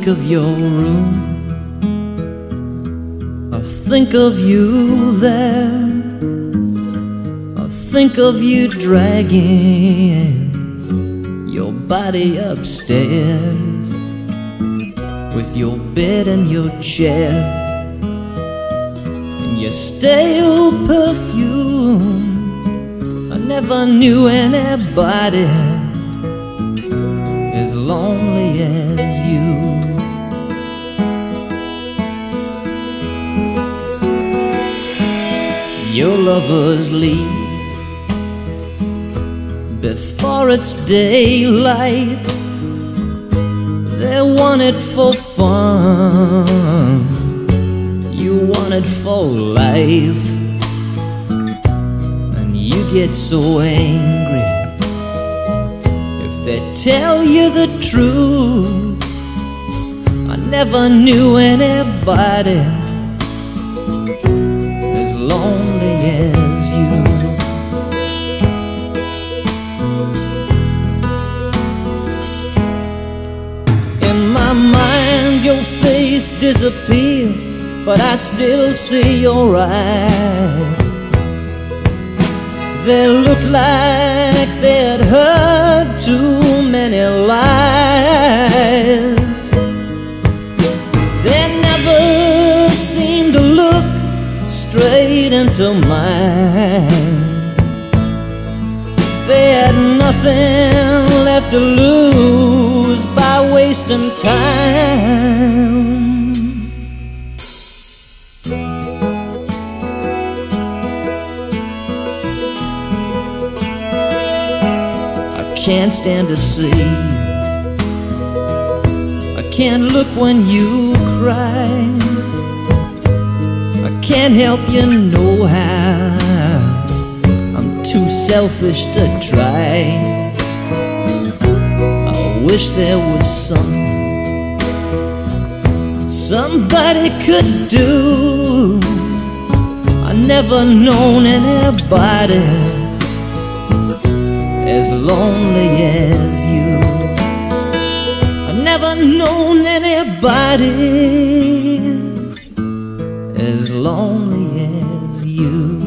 think of your room, I think of you there. I think of you dragging your body upstairs with your bed and your chair and your stale perfume. I never knew anybody as lonely as you. Your lovers leave before it's daylight. They want it for fun, you want it for life, and you get so angry if they tell you the truth. I never knew anybody face disappears, but I still see your eyes. They look like they'd heard too many lies. They never seem to look straight into mine. They had nothing left to lose by wasting time. Can't stand to see. I can't look when you cry. I can't help you know how. I'm too selfish to try. I wish there was something somebody could do. I never known anybody as lonely as you. I've never known anybody as lonely as you.